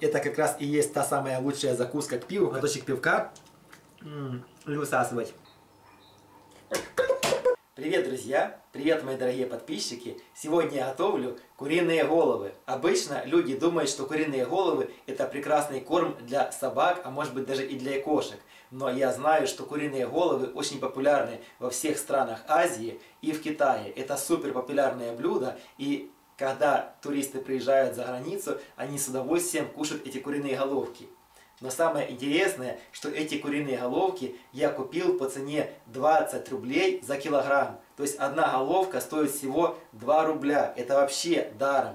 Это как раз и есть та самая лучшая закуска к пиву. Глоточек пивка. М-м, и высасывать. Привет, друзья! Привет, мои дорогие подписчики! Сегодня я готовлю куриные головы. Обычно люди думают, что куриные головы это прекрасный корм для собак, а может быть даже и для кошек. Но я знаю, что куриные головы очень популярны во всех странах Азии и в Китае. Это супер популярное блюдо и когда туристы приезжают за границу, они с удовольствием кушают эти куриные головки. Но самое интересное, что эти куриные головки я купил по цене 20 рублей за килограмм. То есть одна головка стоит всего 2 рубля. Это вообще даром.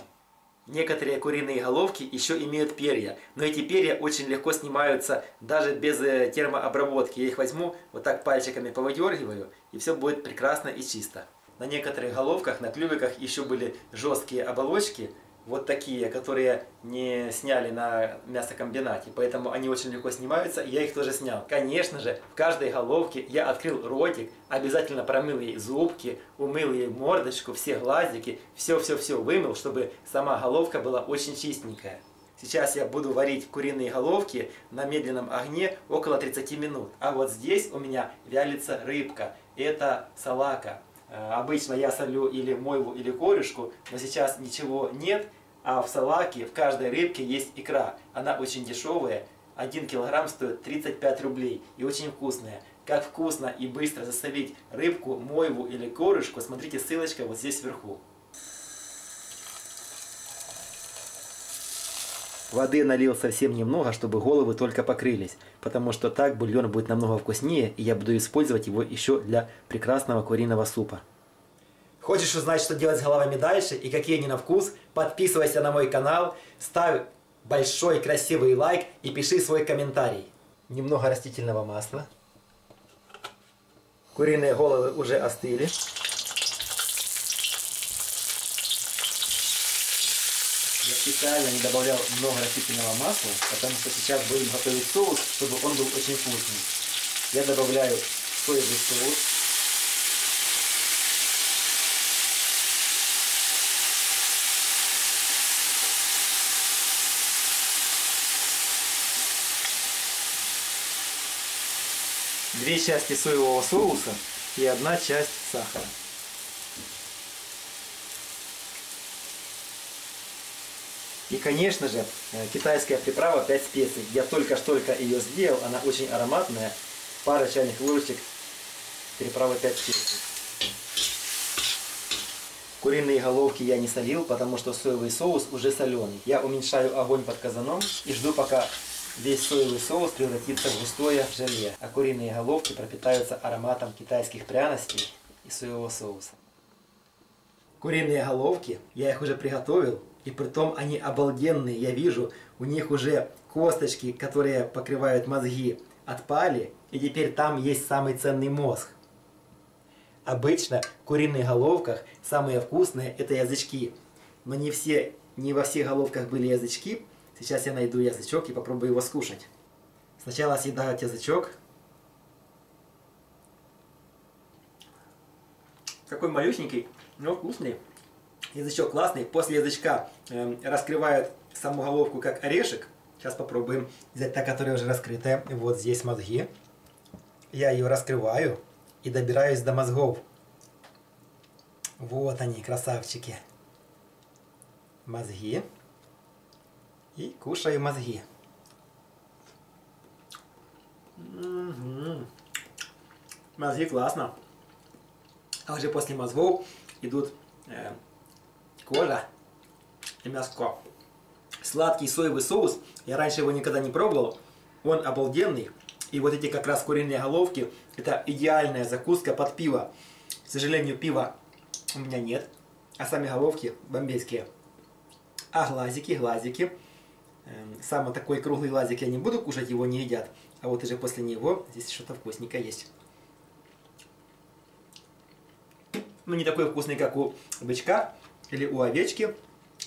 Некоторые куриные головки еще имеют перья, но эти перья очень легко снимаются даже без э, термообработки. Я их возьму, вот так пальчиками повыдергиваю, и все будет прекрасно и чисто. На некоторых головках, на клювиках еще были жесткие оболочки, вот такие, которые не сняли на мясокомбинате, поэтому они очень легко снимаются, я их тоже снял. Конечно же, в каждой головке я открыл ротик, обязательно промыл ей зубки, умыл ей мордочку, все глазики, все-все-все вымыл, чтобы сама головка была очень чистенькая. Сейчас я буду варить куриные головки на медленном огне около 30 минут. А вот здесь у меня вялится рыбка. Это салака. Э, обычно я солю или мойву, или корешку, но сейчас ничего нет, а в салаке в каждой рыбке есть икра. Она очень дешевая, 1 килограмм стоит 35 рублей и очень вкусная. Как вкусно и быстро засолить рыбку, мойву или корешку, смотрите ссылочка вот здесь вверху. Воды налил совсем немного, чтобы головы только покрылись, потому что так бульон будет намного вкуснее, и я буду использовать его еще для прекрасного куриного супа. Хочешь узнать, что делать с головами дальше и какие они на вкус? Подписывайся на мой канал, ставь большой красивый лайк и пиши свой комментарий. Немного растительного масла. Куриные головы уже остыли. Я специально не добавлял много растительного масла, потому что сейчас будем готовить соус, чтобы он был очень вкусный. Я добавляю соевый соус. Две части соевого соуса и одна часть сахара. И, конечно же, э, китайская приправа 5 специй. Я только-только ее сделал, она очень ароматная. Пара чайных ложечек приправы 5 специй. Куриные головки я не солил, потому что соевый соус уже соленый. Я уменьшаю огонь под казаном и жду, пока весь соевый соус превратится в густое желе. А куриные головки пропитаются ароматом китайских пряностей и соевого соуса. Куриные головки, я их уже приготовил. И притом они обалденные, я вижу, у них уже косточки, которые покрывают мозги, отпали, и теперь там есть самый ценный мозг. Обычно в куриных головках самые вкусные это язычки, но не, все, не во всех головках были язычки. Сейчас я найду язычок и попробую его скушать. Сначала съедаю язычок. Какой малюсенький, но вкусный. Язычок классный. После язычка э, раскрывают саму головку как орешек. Сейчас попробуем взять та, которая уже раскрытая. Вот здесь мозги. Я ее раскрываю и добираюсь до мозгов. Вот они, красавчики. Мозги. И кушаю мозги. Мозги классно. А уже после мозгов идут э, кожа и мяско. Сладкий соевый соус, я раньше его никогда не пробовал, он обалденный. И вот эти как раз куриные головки, это идеальная закуска под пиво. К сожалению, пива у меня нет, а сами головки бомбейские. А глазики, глазики. Эм, Самый такой круглый глазик я не буду кушать, его не едят. А вот уже после него здесь что-то вкусненькое есть. Ну, не такой вкусный, как у бычка, или у овечки.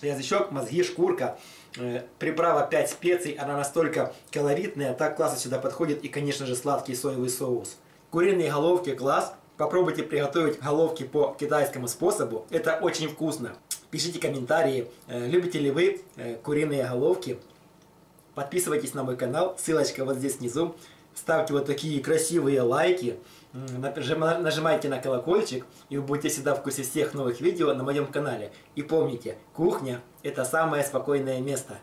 Язычок, мозги, шкурка. Э, приправа 5 специй, она настолько колоритная, так классно сюда подходит. И, конечно же, сладкий соевый соус. Куриные головки класс. Попробуйте приготовить головки по китайскому способу. Это очень вкусно. Пишите комментарии, э, любите ли вы э, куриные головки. Подписывайтесь на мой канал, ссылочка вот здесь внизу. Ставьте вот такие красивые лайки, нажимайте на колокольчик, и вы будете всегда в курсе всех новых видео на моем канале. И помните, кухня – это самое спокойное место.